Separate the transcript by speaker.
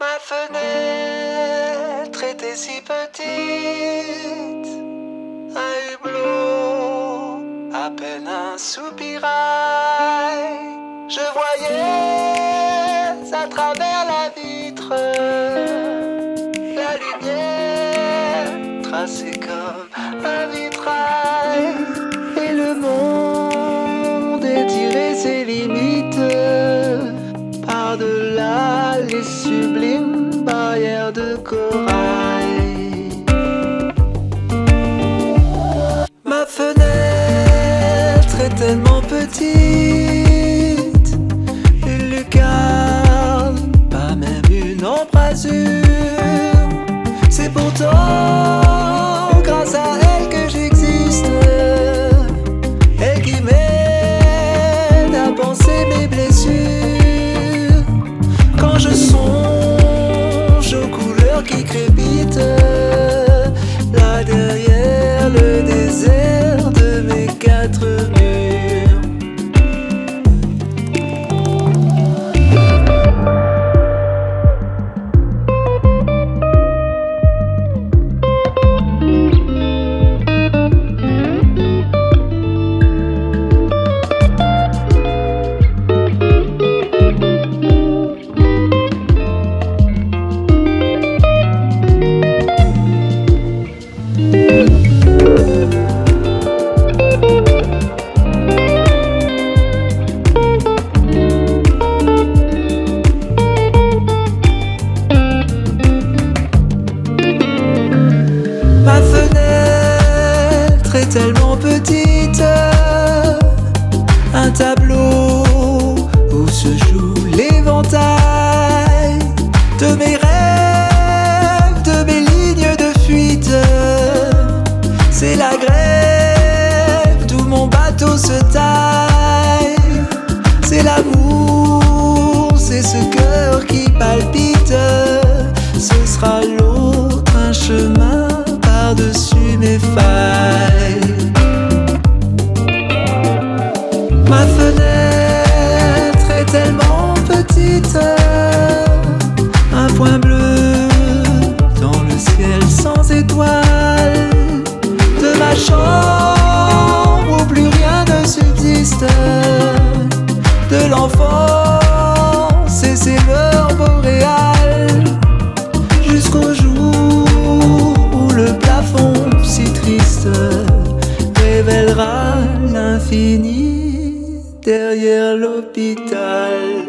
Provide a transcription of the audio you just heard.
Speaker 1: Ma fenêtre était si petite, un hublot, à peine un soupirail. Je voyais à travers la vitre la lumière tracée comme un vitrail. Et le monde étirait ses limites par-delà les sublimes petite, une lucarne, pas même une embrasure. C'est pourtant tellement petite, un tableau où se joue l'éventail de mes rêves, de mes lignes de fuite. C'est la grève d'où mon bateau se taille. C'est l'amour, c'est ce cœur qui palpite. fini derrière l'hôpital.